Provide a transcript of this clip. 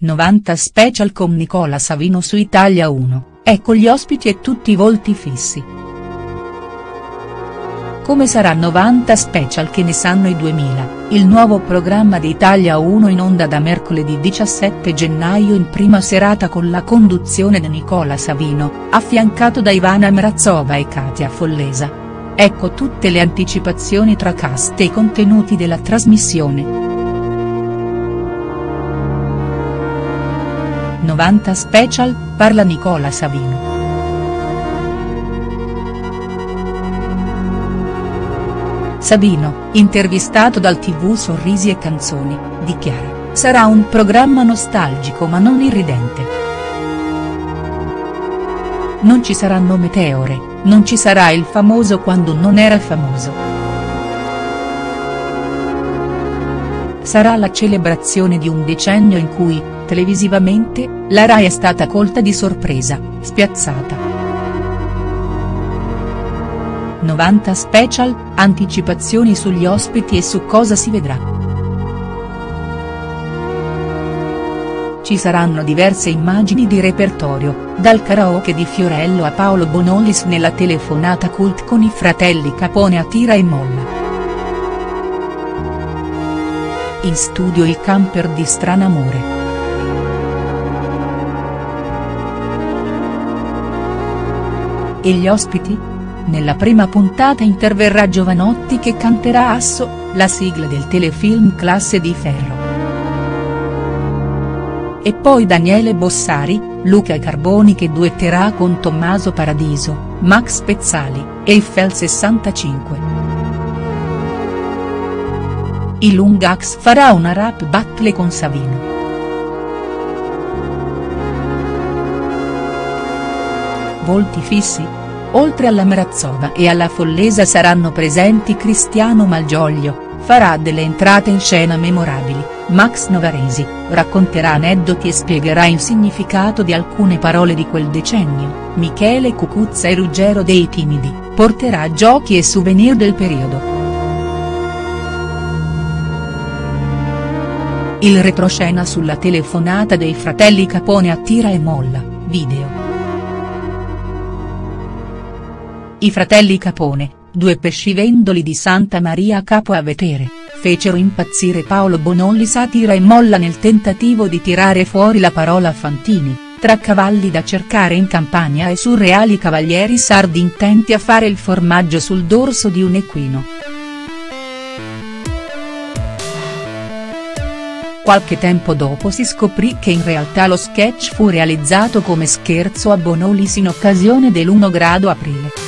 90 special con Nicola Savino su Italia 1, ecco gli ospiti e tutti i volti fissi. Come sarà 90 special che ne sanno i 2000, il nuovo programma di Italia 1 in onda da mercoledì 17 gennaio in prima serata con la conduzione di Nicola Savino, affiancato da Ivana Mrazova e Katia Follesa. Ecco tutte le anticipazioni tra cast e contenuti della trasmissione. 90 Special, parla Nicola Savino. Savino, intervistato dal tv Sorrisi e Canzoni, dichiara, sarà un programma nostalgico ma non irridente. Non ci saranno meteore, non ci sarà il famoso quando non era famoso. Sarà la celebrazione di un decennio in cui, televisivamente, la Rai è stata colta di sorpresa, spiazzata. 90 special, anticipazioni sugli ospiti e su cosa si vedrà. Ci saranno diverse immagini di repertorio, dal karaoke di Fiorello a Paolo Bonolis nella telefonata cult con i fratelli Capone a tira e molla. In studio il camper di Stranamore. E gli ospiti? Nella prima puntata interverrà Giovanotti che canterà Asso, la sigla del telefilm Classe di Ferro. E poi Daniele Bossari, Luca Carboni che duetterà con Tommaso Paradiso, Max Pezzali, Eiffel 65. I Lungax farà una rap battle con Savino. Volti fissi? Oltre alla Mrazova e alla Follesa saranno presenti Cristiano Malgioglio, farà delle entrate in scena memorabili, Max Novaresi, racconterà aneddoti e spiegherà il significato di alcune parole di quel decennio, Michele Cucuzza e Ruggero dei Timidi, porterà giochi e souvenir del periodo. Il retroscena sulla telefonata dei fratelli Capone a tira e molla, video. I fratelli Capone, due pescivendoli di Santa Maria Capo a Vetere, fecero impazzire Paolo Bonolli satira e molla nel tentativo di tirare fuori la parola Fantini, tra cavalli da cercare in campagna e surreali cavalieri sardi intenti a fare il formaggio sul dorso di un equino. Qualche tempo dopo si scoprì che in realtà lo sketch fu realizzato come scherzo a Bonolis in occasione dell'1 grado aprile.